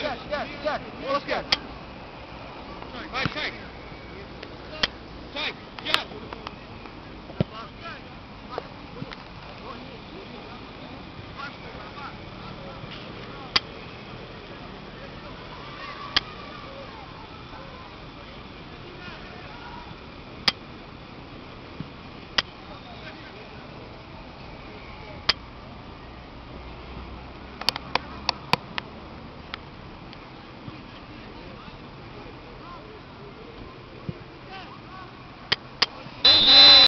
Yes, yes, yes. Let's get.